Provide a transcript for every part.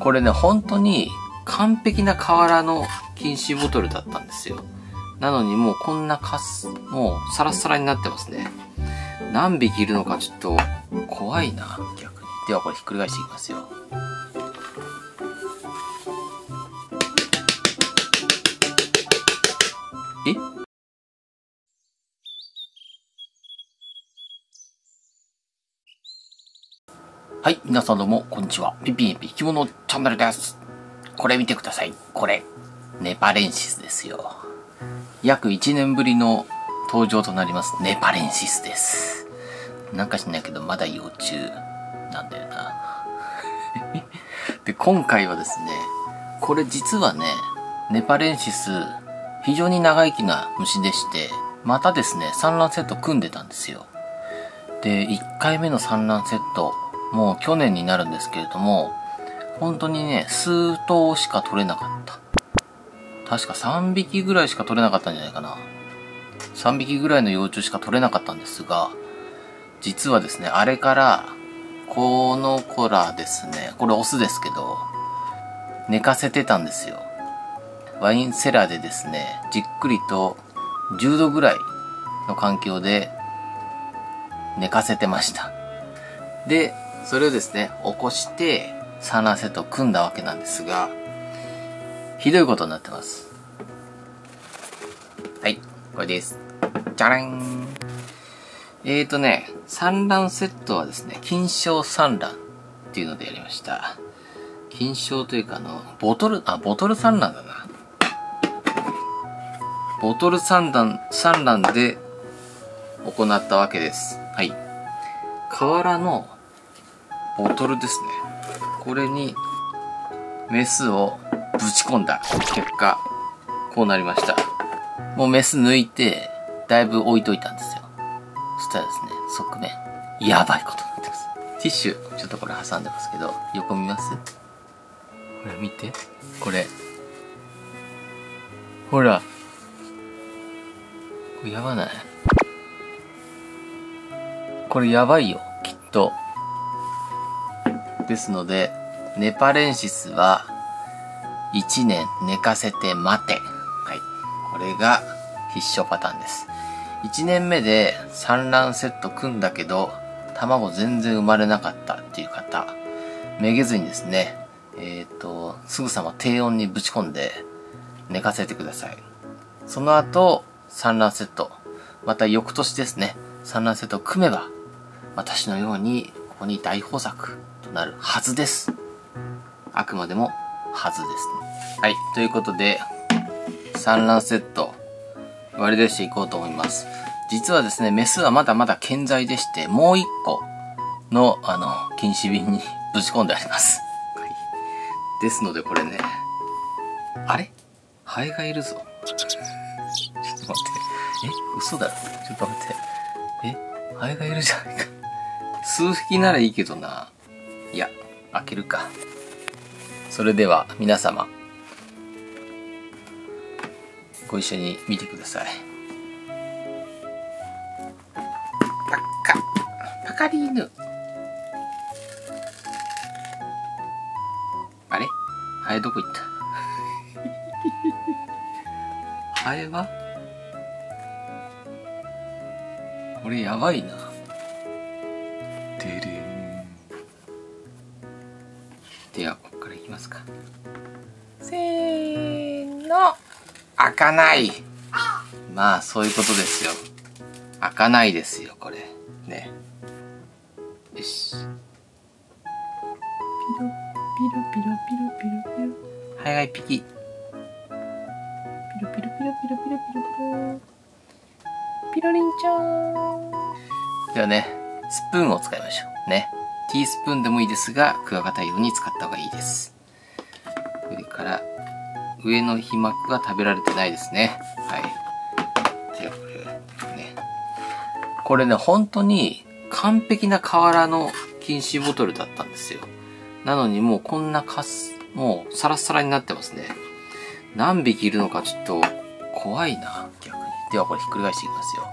これね、本当に完璧な瓦の禁止ボトルだったんですよ。なのにもうこんなカス、もうサラサラになってますね。何匹いるのかちょっと怖いな、逆に。ではこれひっくり返していきますよ。はい、皆さんどうも、こんにちは。ピピンピ生き物チャンネルです。これ見てください。これ、ネパレンシスですよ。約1年ぶりの登場となります、ネパレンシスです。なんかしないけど、まだ幼虫なんだよな。で、今回はですね、これ実はね、ネパレンシス、非常に長生きな虫でして、またですね、産卵セット組んでたんですよ。で、1回目の産卵セット、もう去年になるんですけれども、本当にね、数頭しか取れなかった。確か3匹ぐらいしか取れなかったんじゃないかな。3匹ぐらいの幼虫しか取れなかったんですが、実はですね、あれから、この子らですね、これオスですけど、寝かせてたんですよ。ワインセラーでですね、じっくりと10度ぐらいの環境で寝かせてました。で、それをですね、起こして、サーナセットを組んだわけなんですが、ひどいことになってます。はい、これです。じゃらんえーとね、産卵セットはですね、金賞産卵っていうのでやりました。金賞というかあの、ボトル、あ、ボトル産卵だな。ボトル産卵、産卵で行ったわけです。はい。瓦のボトルですね。これにメスをぶち込んだ結果、こうなりました。もうメス抜いて、だいぶ置いといたんですよ。そしたらですね、側面、やばいことになってます。ティッシュ、ちょっとこれ挟んでますけど、横見ます？ほら見て。これ。ほら。これやばない？これやばいよ、きっと。ですので、ネパレンシスは、1年寝かせて待て。はい。これが必勝パターンです。1年目で産卵セット組んだけど、卵全然生まれなかったっていう方、めげずにですね、えっ、ー、と、すぐさま低温にぶち込んで寝かせてください。その後、産卵セット、また翌年ですね、産卵セットを組めば、私のようにここに大豊作なるはずです。あくまでもはずですね。はい。ということで、産卵セット、割り出していこうと思います。実はですね、メスはまだまだ健在でして、もう一個の、あの、禁止瓶にぶち込んであります。はい。ですので、これね、あれ？ハエがいるぞ。ちょっと待って。え？嘘だろちょっと待って。え？ハエがいるじゃないか。数匹ならいいけどな。いや、開けるか。それでは、皆様、ご一緒に見てください。パッカ、パカリーヌ。あれ？ハエどこ行った？ハエは？これやばいな。ますか？せーの。開かない。まあそういうことですよ。開かないですよこれ。ね。よし。ピロピロピロピロピロピロ。はいはいピキ。ピロピロピロピロピロピロ。ピロリンちゃん。ではねスプーンを使いましょう。ね。ティースプーンでもいいですがクワガタ用に使った方がいいです。それから上の皮膜が食べられてないですね。はい。で、これ、ね。これね、本当に完璧な瓦の禁止ボトルだったんですよ。なのにもうこんなカス、もうサラサラになってますね。何匹いるのかちょっと怖いな、逆に。ではこれひっくり返していきますよ。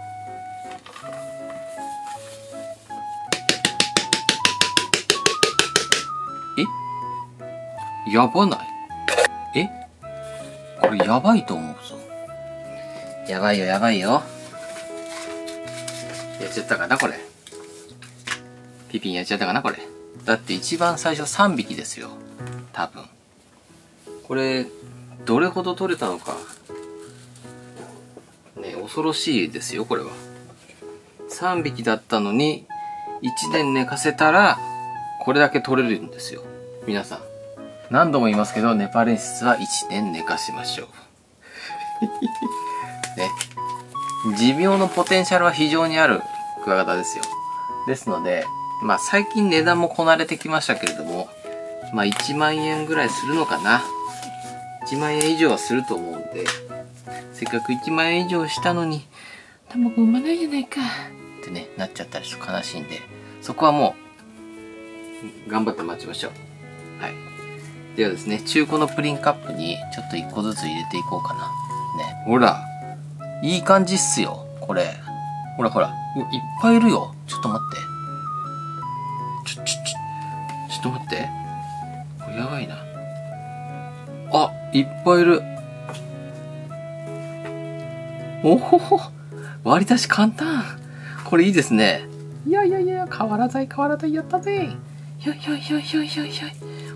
え？やばない？え？これやばいと思うぞ。やばいよ、やばいよ。やっちゃったかな、これ。ピピンやっちゃったかな、これ。だって一番最初3匹ですよ。多分。これ、どれほど取れたのか。ね、恐ろしいですよ、これは。3匹だったのに、1年寝かせたら、これだけ取れるんですよ。皆さん。何度も言いますけど、ネパレンシスは1年寝かしましょう。ね。寿命のポテンシャルは非常にあるクワガタですよ。ですので、まあ最近値段もこなれてきましたけれども、まあ1万円ぐらいするのかな。1万円以上はすると思うんで、せっかく1万円以上したのに、卵産まないじゃないか。ってね、なっちゃったりして悲しいんで、そこはもう、頑張って待ちましょう。はい。ではですね、中古のプリンカップにちょっと1個ずつ入れていこうかな。ね。ほら、いい感じっすよ、これ。ほらほら、いっぱいいるよ。ちょっと待って。ちょ、ちょ、ちょ、ちょっと待って。これやばいな。あ、いっぱいいる。おほほ。割り出し簡単。これいいですね。いやいやいや、瓦材瓦材やったぜ。ひょいひょいひょいひょいひょいひょい。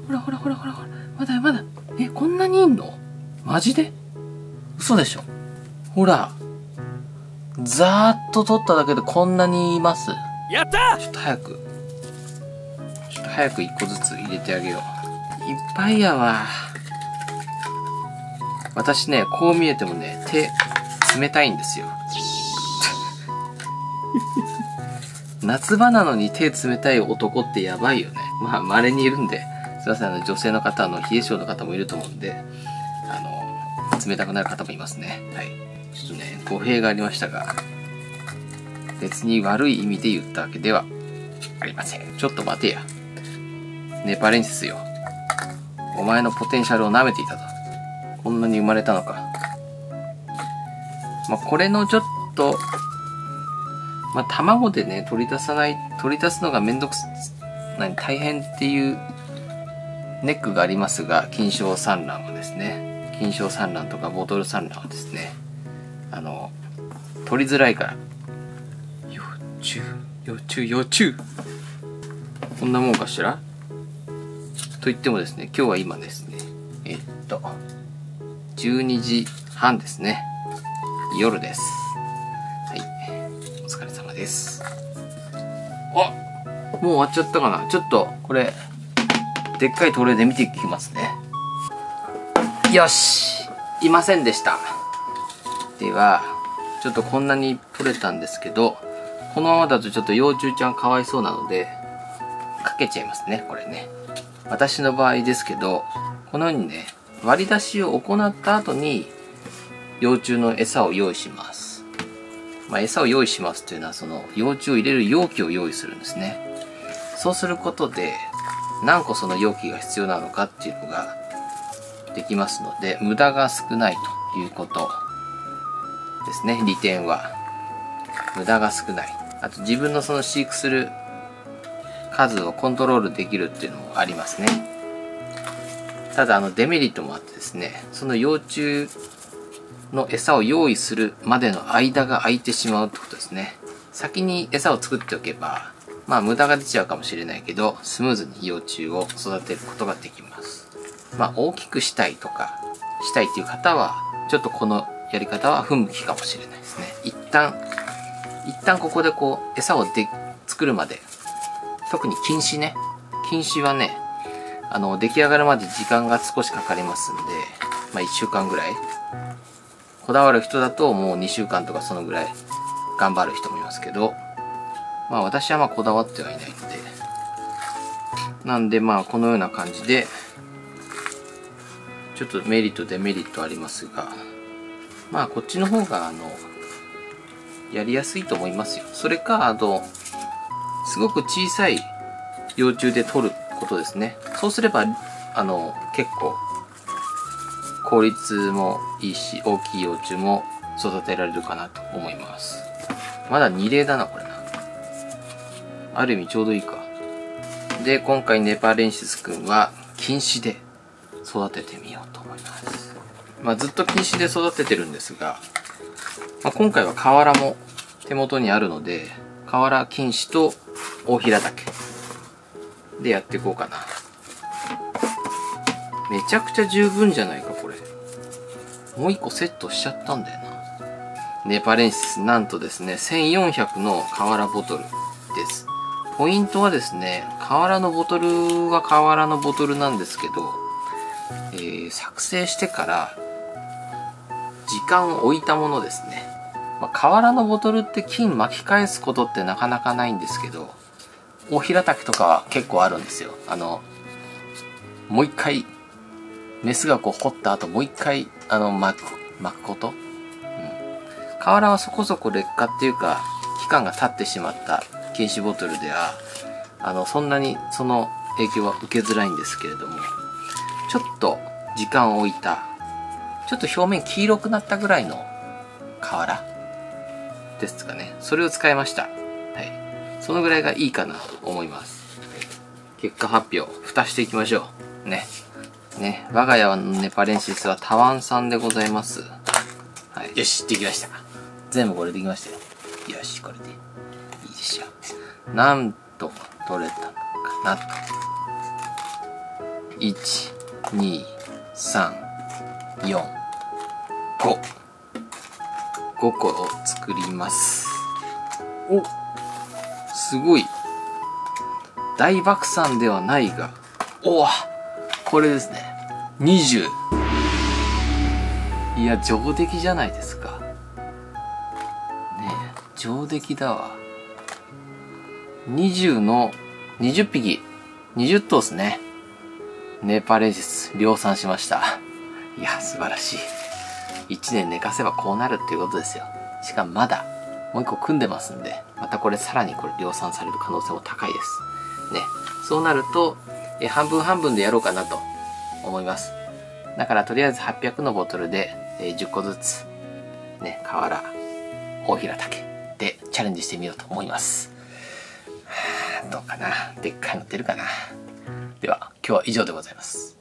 ほらほらほらほらほら。まだまだ。え、こんなにいんの？マジで？嘘でしょほら。ざーっと取っただけでこんなにいます。やったちょっと早く。ちょっと早く一個ずつ入れてあげよう。いっぱいやわ。私ね、こう見えてもね、手、冷たいんですよ。夏場なのに手冷たい男ってやばいよね。まあ、稀にいるんで、すいません、あの、女性の方、の、冷え性の方もいると思うんで、あの、冷たくなる方もいますね。はい。ちょっとね、語弊がありましたが、別に悪い意味で言ったわけではありません。ちょっと待てや。ネパレンシスよ。お前のポテンシャルを舐めていたと。こんなに生まれたのか。まあ、これのちょっと、まあ、卵でね、取り出さない、取り出すのがめんどくさ、何、大変っていうネックがありますが、金賞産卵はですね、金賞産卵とかボトル産卵はですね、あの、取りづらいから、幼虫、幼虫、幼虫。こんなもんかしら？と言ってもですね、今日は今ですね、えっと、12時半ですね。夜です。です。あもう終わっちゃったかな？ちょっと、これ、でっかいトレーで見ていきますね。よしいませんでした。では、ちょっとこんなに取れたんですけど、このままだとちょっと幼虫ちゃんかわいそうなので、かけちゃいますね、これね。私の場合ですけど、このようにね、割り出しを行った後に、幼虫の餌を用意します。まあ、餌を用意しますというのは、その幼虫を入れる容器を用意するんですね。そうすることで、何個その容器が必要なのかっていうのができますので、無駄が少ないということですね、利点は。無駄が少ない。あと自分のその飼育する数をコントロールできるっていうのもありますね。ただあのデメリットもあってですね、その幼虫の餌を用意するまでの間が空いてしまうってことですね。先に餌を作っておけば、まあ無駄が出ちゃうかもしれないけど、スムーズに幼虫を育てることができます。まあ大きくしたいとか、したいっていう方は、ちょっとこのやり方は不向きかもしれないですね。一旦、一旦ここでこう、餌をで作るまで、特に禁止ね。禁止はね、あの、出来上がるまで時間が少しかかりますんで、まあ1週間ぐらい。こだわる人だともう2週間とかそのぐらい頑張る人もいますけど、まあ私はまあこだわってはいないので、なんでまあこのような感じで、ちょっとメリットデメリットありますが、まあこっちの方があの、やりやすいと思いますよ。それか、あの、すごく小さい幼虫で取ることですね。そうすれば、あの、結構、効率もいいし、大きい幼虫も育てられるかなと思います。まだ2例だな、これな。ある意味ちょうどいいか。で、今回ネパレンシス君は禁止で育ててみようと思います。まあ、ずっと禁止で育ててるんですが、まあ、今回は河原も手元にあるので、河原禁止と大平岳でやっていこうかな。めちゃくちゃ十分じゃない、もう一個セットしちゃったんだよな。ネパレンシス、なんとですね、1400の瓦ボトルです。ポイントはですね、瓦のボトルは瓦のボトルなんですけど、えー、作成してから時間を置いたものですね。まあ、瓦のボトルって金巻き返すことってなかなかないんですけど、大平滝とかは結構あるんですよ。あの、もう一回、メスがこう掘った後もう一回、あの、巻く、巻くこと？うん。瓦はそこそこ劣化っていうか、期間が経ってしまった禁止ボトルでは、あの、そんなにその影響は受けづらいんですけれども、ちょっと時間を置いた、ちょっと表面黄色くなったぐらいの瓦ですかね。それを使いました。はい。そのぐらいがいいかなと思います。結果発表、蓋していきましょう。ね。ね。我が家のネパレンシスはタワン産でございます。はい。よし、できました。全部これできましたよ。よし、これで。いいでしょう。なんと取れたのかなと。1、2、3、4、5。5個を作ります。おすごい。大爆散ではないが、おわこれですね。20。いや、上出来じゃないですか。ねえ、上出来だわ。20の20匹、20頭ですね。ネパレジス量産しました。いや、素晴らしい。1年寝かせばこうなるっていうことですよ。しかもまだ、もう1個組んでますんで、またこれさらにこれ量産される可能性も高いです。ね。そうなると、え半分半分でやろうかなと思います。だからとりあえず800のボトルで、え10個ずつ、ね、河原、大平竹でチャレンジしてみようと思います。どうかなでっかいの出るかなでは、今日は以上でございます。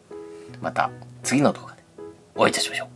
また次の動画でお会いいたしましょう。